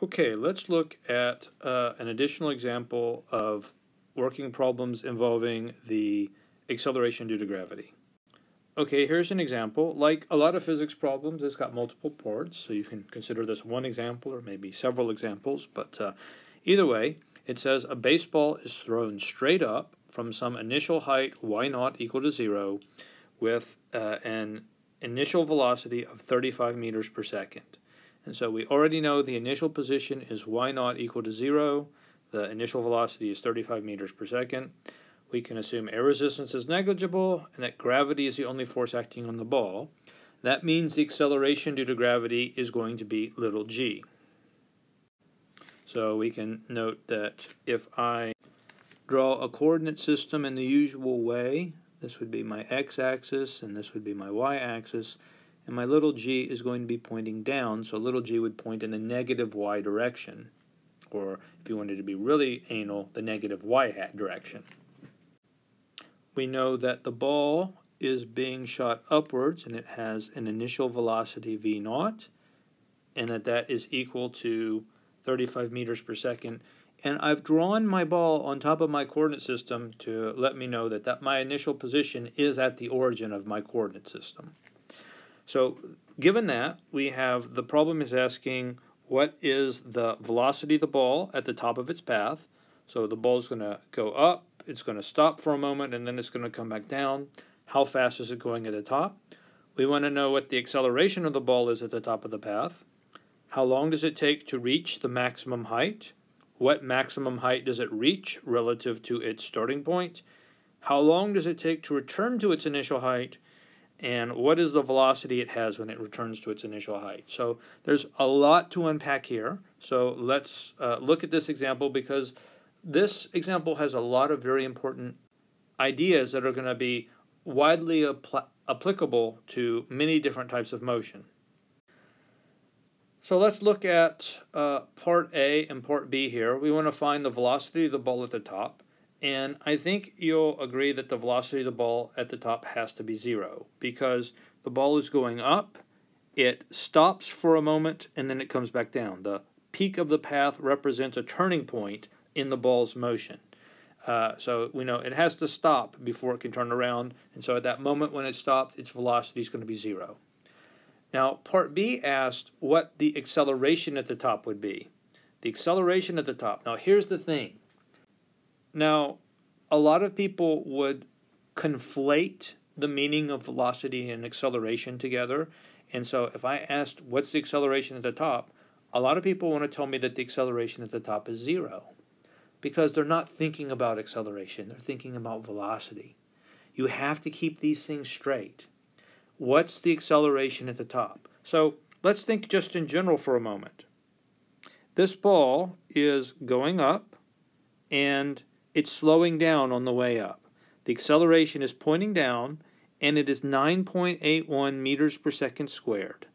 Okay, let's look at uh, an additional example of working problems involving the acceleration due to gravity. Okay, here's an example. Like a lot of physics problems, it's got multiple parts, so you can consider this one example or maybe several examples, but uh, either way, it says a baseball is thrown straight up from some initial height y naught equal to zero with uh, an initial velocity of 35 meters per second. And so we already know the initial position is y naught equal to 0. The initial velocity is 35 meters per second. We can assume air resistance is negligible and that gravity is the only force acting on the ball. That means the acceleration due to gravity is going to be little g. So we can note that if I draw a coordinate system in the usual way, this would be my x-axis and this would be my y-axis, and my little g is going to be pointing down, so little g would point in the negative y direction, or if you wanted to be really anal, the negative y hat direction. We know that the ball is being shot upwards and it has an initial velocity v naught, and that that is equal to 35 meters per second. And I've drawn my ball on top of my coordinate system to let me know that, that my initial position is at the origin of my coordinate system. So given that, we have the problem is asking what is the velocity of the ball at the top of its path. So the ball is going to go up, it's going to stop for a moment, and then it's going to come back down. How fast is it going at the top? We want to know what the acceleration of the ball is at the top of the path. How long does it take to reach the maximum height? What maximum height does it reach relative to its starting point? How long does it take to return to its initial height? And what is the velocity it has when it returns to its initial height. So there's a lot to unpack here. So let's uh, look at this example because this example has a lot of very important ideas that are going to be widely applicable to many different types of motion. So let's look at uh, part A and part B here. We want to find the velocity of the ball at the top. And I think you'll agree that the velocity of the ball at the top has to be zero because the ball is going up, it stops for a moment, and then it comes back down. The peak of the path represents a turning point in the ball's motion. Uh, so we know it has to stop before it can turn around, and so at that moment when it stopped, its velocity is going to be zero. Now, part B asked what the acceleration at the top would be. The acceleration at the top. Now, here's the thing now, a lot of people would conflate the meaning of velocity and acceleration together. And so if I asked what's the acceleration at the top, a lot of people want to tell me that the acceleration at the top is zero because they're not thinking about acceleration, they're thinking about velocity. You have to keep these things straight. What's the acceleration at the top? So let's think just in general for a moment. This ball is going up and it's slowing down on the way up. The acceleration is pointing down, and it is 9.81 meters per second squared.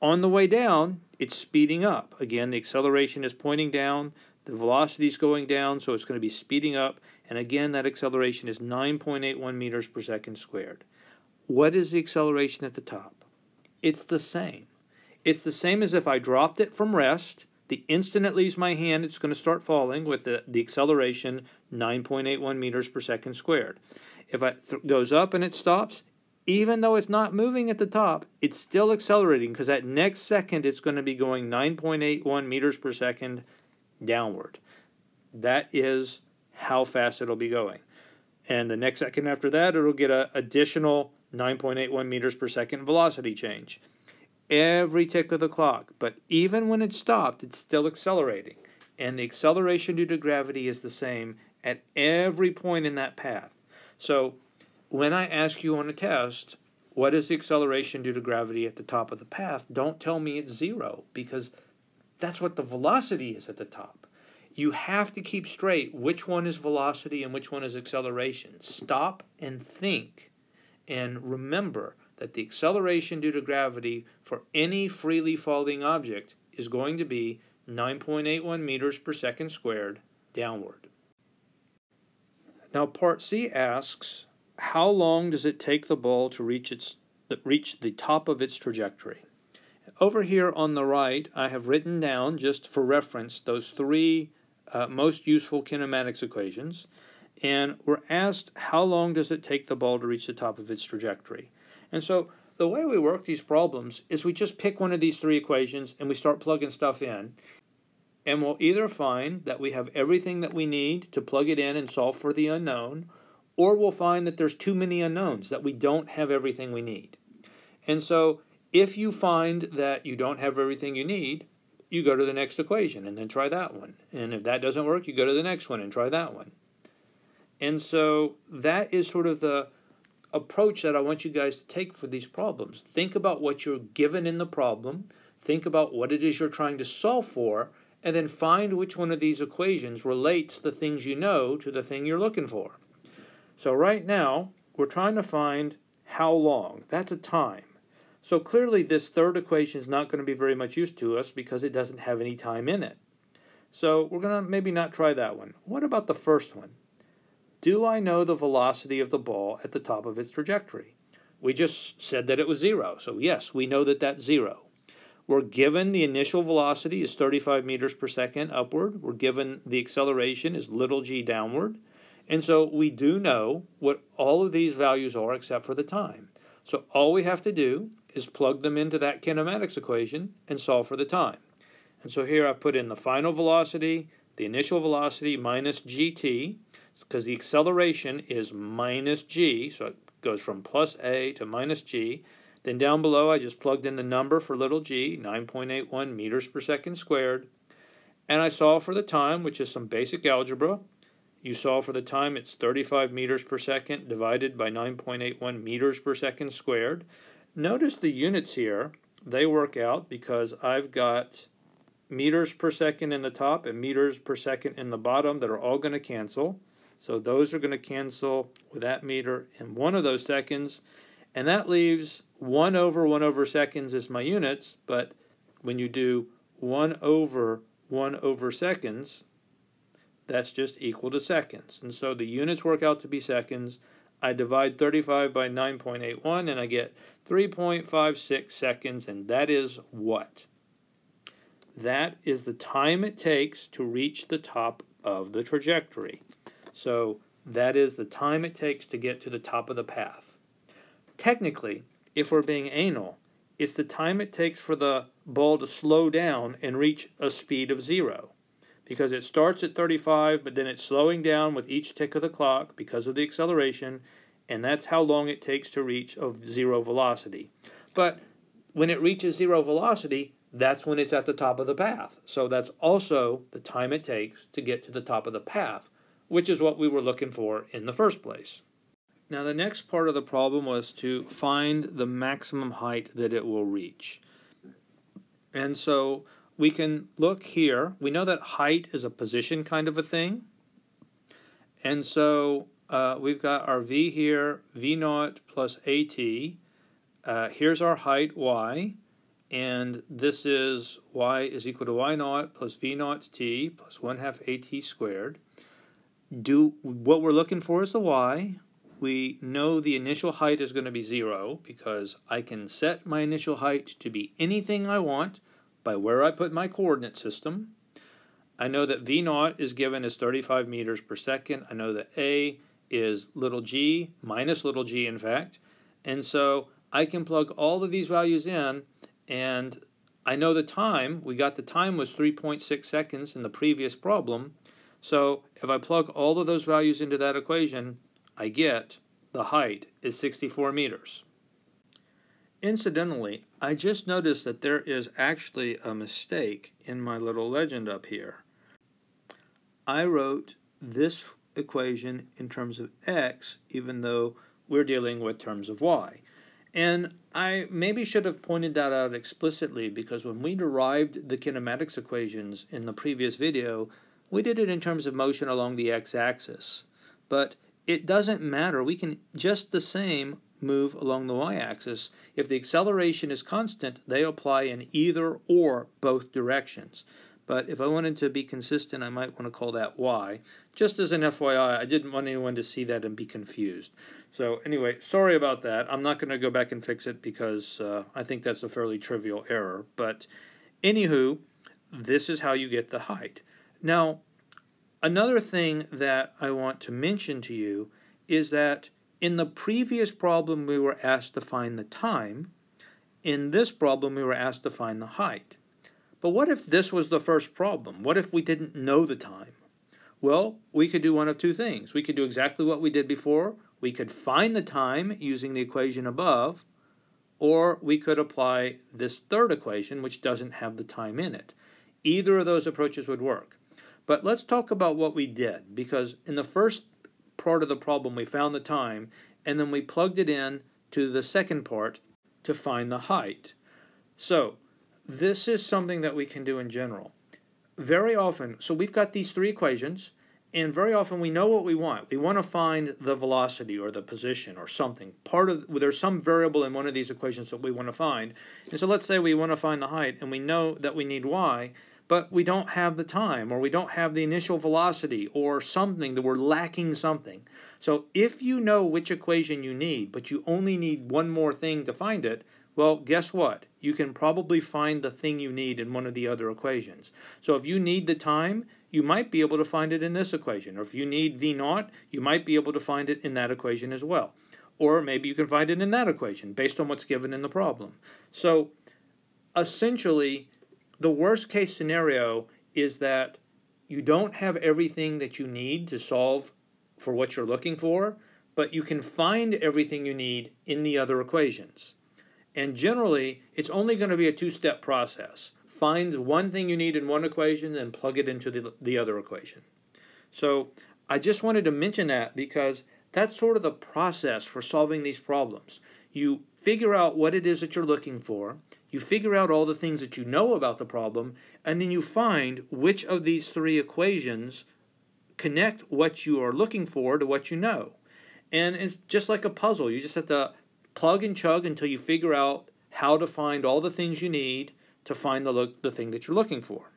On the way down, it's speeding up. Again, the acceleration is pointing down, the velocity is going down, so it's going to be speeding up, and again, that acceleration is 9.81 meters per second squared. What is the acceleration at the top? It's the same. It's the same as if I dropped it from rest the instant it leaves my hand, it's going to start falling with the, the acceleration 9.81 meters per second squared. If it goes up and it stops, even though it's not moving at the top, it's still accelerating because that next second it's going to be going 9.81 meters per second downward. That is how fast it'll be going. And the next second after that, it'll get an additional 9.81 meters per second velocity change every tick of the clock. But even when it stopped, it's still accelerating. And the acceleration due to gravity is the same at every point in that path. So when I ask you on a test, what is the acceleration due to gravity at the top of the path, don't tell me it's zero because that's what the velocity is at the top. You have to keep straight which one is velocity and which one is acceleration. Stop and think and remember that the acceleration due to gravity for any freely falling object is going to be 9.81 meters per second squared downward. Now part C asks, how long does it take the ball to reach its reach the top of its trajectory? over here on the right, I have written down, just for reference, those three uh, most useful kinematics equations. And we're asked, how long does it take the ball to reach the top of its trajectory? And so the way we work these problems is we just pick one of these three equations and we start plugging stuff in. And we'll either find that we have everything that we need to plug it in and solve for the unknown, or we'll find that there's too many unknowns, that we don't have everything we need. And so if you find that you don't have everything you need, you go to the next equation and then try that one. And if that doesn't work, you go to the next one and try that one. And so that is sort of the approach that I want you guys to take for these problems. Think about what you're given in the problem, think about what it is you're trying to solve for, and then find which one of these equations relates the things you know to the thing you're looking for. So right now, we're trying to find how long. That's a time. So clearly this third equation is not going to be very much use to us because it doesn't have any time in it. So we're going to maybe not try that one. What about the first one? Do I know the velocity of the ball at the top of its trajectory? We just said that it was zero, so yes, we know that that's zero. We're given the initial velocity is 35 meters per second upward. We're given the acceleration is little g downward. And so we do know what all of these values are except for the time. So all we have to do is plug them into that kinematics equation and solve for the time. And so here I put in the final velocity, the initial velocity minus gt, because the acceleration is minus g, so it goes from plus a to minus g. Then down below, I just plugged in the number for little g, 9.81 meters per second squared. And I solve for the time, which is some basic algebra. You solve for the time, it's 35 meters per second divided by 9.81 meters per second squared. Notice the units here, they work out because I've got meters per second in the top and meters per second in the bottom that are all going to cancel. So those are going to cancel with that meter in one of those seconds. And that leaves 1 over 1 over seconds as my units, but when you do 1 over 1 over seconds, that's just equal to seconds. And so the units work out to be seconds. I divide 35 by 9.81 and I get 3.56 seconds, and that is what? That is the time it takes to reach the top of the trajectory. So that is the time it takes to get to the top of the path. Technically, if we're being anal, it's the time it takes for the ball to slow down and reach a speed of zero. Because it starts at 35, but then it's slowing down with each tick of the clock because of the acceleration, and that's how long it takes to reach of zero velocity. But when it reaches zero velocity, that's when it's at the top of the path. So that's also the time it takes to get to the top of the path which is what we were looking for in the first place. Now the next part of the problem was to find the maximum height that it will reach. And so we can look here. We know that height is a position kind of a thing. And so uh, we've got our v here, v naught plus at. Uh, here's our height y. And this is y is equal to y naught plus v naught t plus 1 half at squared do what we're looking for is the y. We know the initial height is going to be 0 because I can set my initial height to be anything I want by where I put my coordinate system. I know that v naught is given as 35 meters per second. I know that a is little g, minus little g in fact. And so I can plug all of these values in and I know the time. We got the time was 3.6 seconds in the previous problem. So if I plug all of those values into that equation, I get the height is 64 meters. Incidentally, I just noticed that there is actually a mistake in my little legend up here. I wrote this equation in terms of x, even though we're dealing with terms of y. And I maybe should have pointed that out explicitly because when we derived the kinematics equations in the previous video, we did it in terms of motion along the x-axis, but it doesn't matter. We can just the same move along the y-axis. If the acceleration is constant, they apply in either or both directions. But if I wanted to be consistent, I might want to call that y. Just as an FYI, I didn't want anyone to see that and be confused. So anyway, sorry about that. I'm not going to go back and fix it because uh, I think that's a fairly trivial error. But anywho, this is how you get the height. Now, another thing that I want to mention to you is that in the previous problem we were asked to find the time. In this problem we were asked to find the height. But what if this was the first problem? What if we didn't know the time? Well, we could do one of two things. We could do exactly what we did before. We could find the time using the equation above, or we could apply this third equation, which doesn't have the time in it. Either of those approaches would work. But let's talk about what we did, because in the first part of the problem, we found the time, and then we plugged it in to the second part to find the height. So this is something that we can do in general. Very often, so we've got these three equations, and very often we know what we want. We want to find the velocity or the position or something. Part of there's some variable in one of these equations that we want to find. And so let's say we want to find the height and we know that we need y, but we don't have the time or we don't have the initial velocity or something that we're lacking something. So if you know which equation you need, but you only need one more thing to find it, well, guess what? You can probably find the thing you need in one of the other equations. So if you need the time, you might be able to find it in this equation. Or if you need V naught, you might be able to find it in that equation as well. Or maybe you can find it in that equation based on what's given in the problem. So essentially, the worst case scenario is that you don't have everything that you need to solve for what you're looking for, but you can find everything you need in the other equations. And generally, it's only going to be a two-step process. Find one thing you need in one equation and plug it into the, the other equation. So I just wanted to mention that because that's sort of the process for solving these problems. You figure out what it is that you're looking for, you figure out all the things that you know about the problem, and then you find which of these three equations connect what you are looking for to what you know. And it's just like a puzzle. You just have to plug and chug until you figure out how to find all the things you need to find the, look, the thing that you're looking for.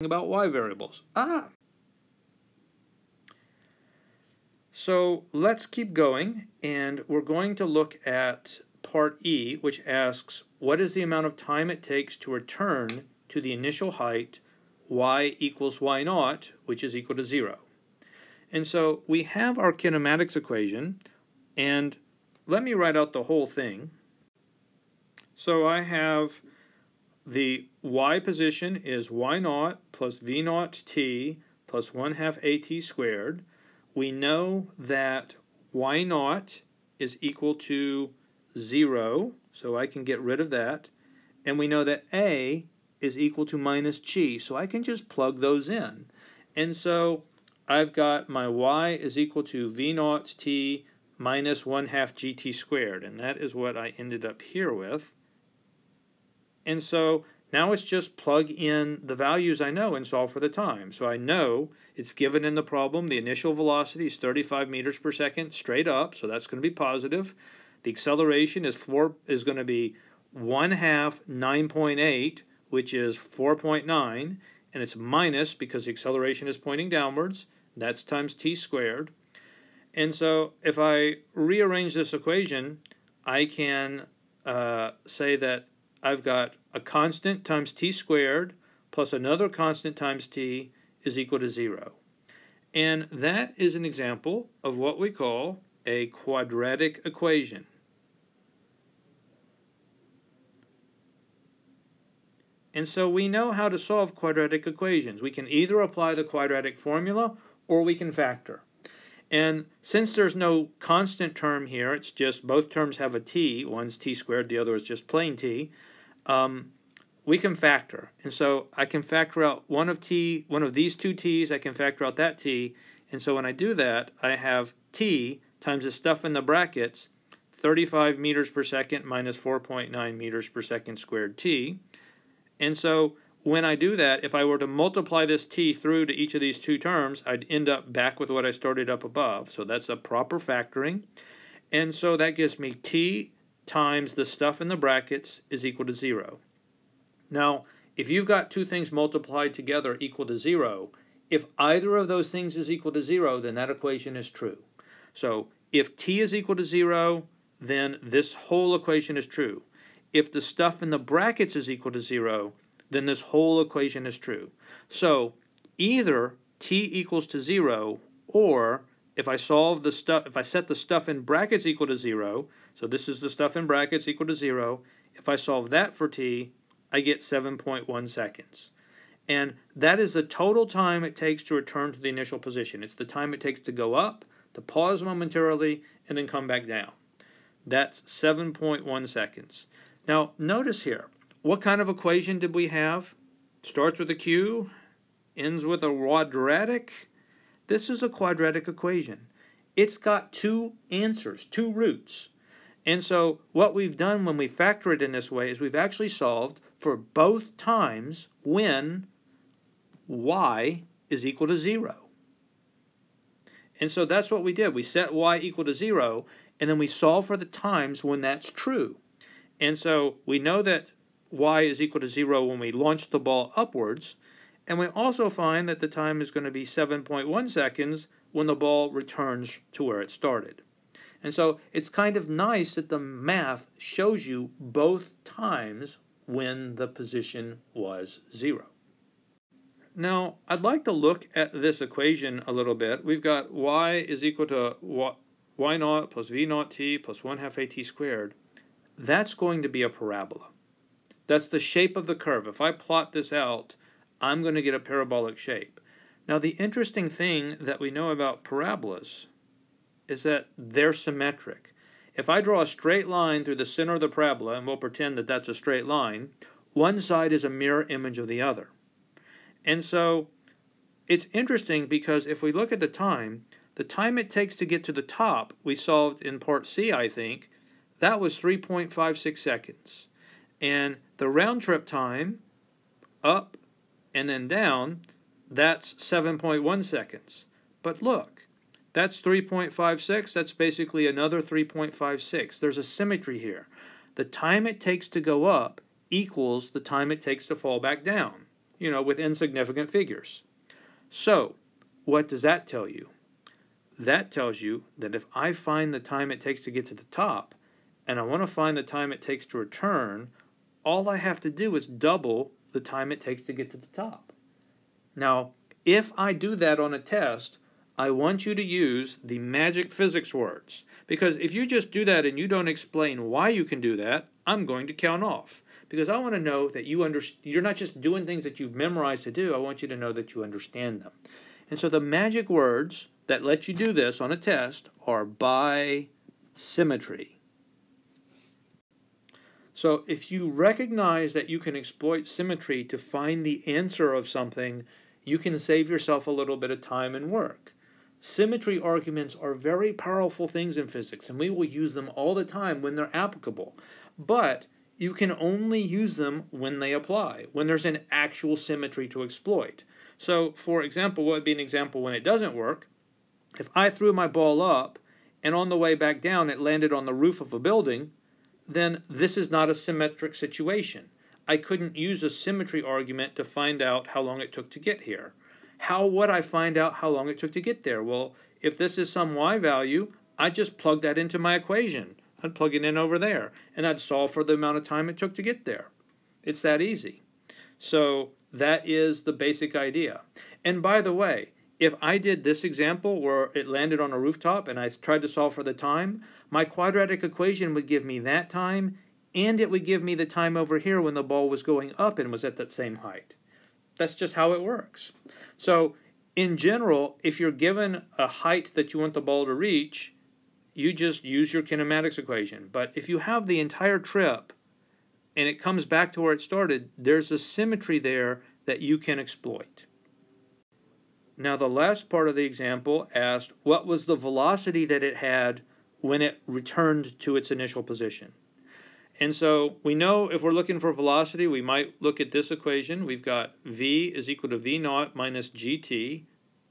About y variables. Ah! So let's keep going, and we're going to look at part E, which asks, what is the amount of time it takes to return to the initial height y equals y naught, which is equal to 0. And so we have our kinematics equation, and let me write out the whole thing. So I have the y position is y naught plus v naught t plus 1 half at squared. We know that y naught is equal to 0, so I can get rid of that. And we know that a is equal to minus g, so I can just plug those in. And so I've got my y is equal to v naught t minus 1 half gt squared, and that is what I ended up here with. And so now it's just plug in the values I know and solve for the time. So I know it's given in the problem the initial velocity is 35 meters per second straight up, so that's going to be positive. The acceleration is four is going to be 1 half 9.8, which is 4.9, and it's minus because the acceleration is pointing downwards. That's times t squared. And so if I rearrange this equation, I can uh, say that I've got a constant times t squared plus another constant times t is equal to 0. And that is an example of what we call a quadratic equation. And so we know how to solve quadratic equations. We can either apply the quadratic formula or we can factor. And since there's no constant term here, it's just both terms have a t, one's t squared, the other is just plain t, um, we can factor. And so I can factor out one of t, one of these two t's, I can factor out that t, and so when I do that, I have t times the stuff in the brackets, 35 meters per second minus 4.9 meters per second squared t. And so when I do that, if I were to multiply this t through to each of these two terms, I'd end up back with what I started up above. So that's a proper factoring. And so that gives me t times the stuff in the brackets is equal to 0. Now, if you've got two things multiplied together equal to 0, If either of those things is equal to 0, then that equation is true. So if t is equal to 0, then this whole equation is true. If the stuff in the brackets is equal to 0, then this whole equation is true. So either t equals to 0 or if I solve the stuff, if I set the stuff in brackets equal to 0, so this is the stuff in brackets equal to 0, if I solve that for t, I get 7.1 seconds. And that is the total time it takes to return to the initial position. It's the time it takes to go up, to pause momentarily, and then come back down. That's 7.1 seconds. Now, notice here, what kind of equation did we have? Starts with a Q, ends with a quadratic. This is a quadratic equation. It's got two answers, two roots. And so what we've done when we factor it in this way is we've actually solved for both times when y is equal to 0. And so that's what we did. We set y equal to 0, and then we solve for the times when that's true. And so we know that y is equal to 0 when we launch the ball upwards, and we also find that the time is going to be 7.1 seconds when the ball returns to where it started. And so it's kind of nice that the math shows you both times when the position was 0. Now, I'd like to look at this equation a little bit. We've got y is equal to y, y naught plus v naught t plus 1 half at squared. That's going to be a parabola. That's the shape of the curve. If I plot this out, I'm going to get a parabolic shape. Now, the interesting thing that we know about parabolas is that they're symmetric. If I draw a straight line through the center of the parabola, and we'll pretend that that's a straight line, one side is a mirror image of the other. And so it's interesting because if we look at the time, the time it takes to get to the top, we solved in part C, I think, that was 3.56 seconds. And the round trip time, up and then down, that's 7.1 seconds. But look, that's 3.56. That's basically another 3.56. There's a symmetry here. The time it takes to go up equals the time it takes to fall back down, you know, with insignificant figures. So, what does that tell you? That tells you that if I find the time it takes to get to the top, and I want to find the time it takes to return, all I have to do is double the time it takes to get to the top. Now, if I do that on a test, I want you to use the magic physics words. Because if you just do that and you don't explain why you can do that, I'm going to count off. Because I want to know that you under, you're not just doing things that you've memorized to do, I want you to know that you understand them. And so the magic words that let you do this on a test are by symmetry. So if you recognize that you can exploit symmetry to find the answer of something, you can save yourself a little bit of time and work. Symmetry arguments are very powerful things in physics, and we will use them all the time when they're applicable. But you can only use them when they apply, when there's an actual symmetry to exploit. So, for example, what would be an example when it doesn't work? If I threw my ball up and on the way back down it landed on the roof of a building, then this is not a symmetric situation. I couldn't use a symmetry argument to find out how long it took to get here. How would I find out how long it took to get there? Well, if this is some y value, I just plug that into my equation. I'd plug it in over there, and I'd solve for the amount of time it took to get there. It's that easy. So that is the basic idea. And by the way, if I did this example where it landed on a rooftop and I tried to solve for the time, my quadratic equation would give me that time and it would give me the time over here when the ball was going up and was at that same height. That's just how it works. So in general, if you're given a height that you want the ball to reach, you just use your kinematics equation. But if you have the entire trip and it comes back to where it started, there's a symmetry there that you can exploit. Now the last part of the example asked what was the velocity that it had when it returned to its initial position. And so we know if we're looking for velocity, we might look at this equation. We've got v is equal to v naught minus gt.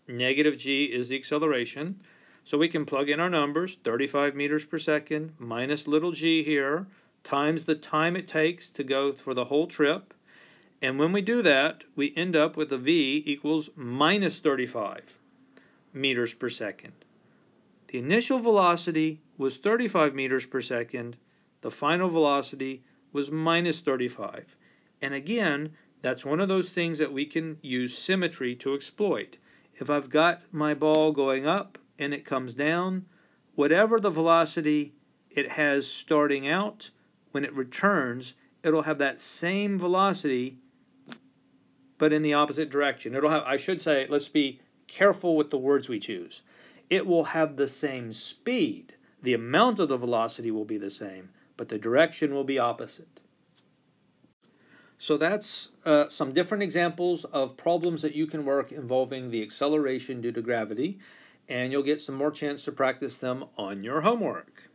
Negative g is the acceleration. So we can plug in our numbers, 35 meters per second minus little g here, times the time it takes to go for the whole trip. And when we do that, we end up with a v equals minus 35 meters per second. The initial velocity was 35 meters per second. The final velocity was minus 35. And again, that's one of those things that we can use symmetry to exploit. If I've got my ball going up and it comes down, whatever the velocity it has starting out, when it returns, it'll have that same velocity but in the opposite direction. It'll have I should say, let's be careful with the words we choose. It will have the same speed. The amount of the velocity will be the same, but the direction will be opposite. So that's uh, some different examples of problems that you can work involving the acceleration due to gravity, and you'll get some more chance to practice them on your homework.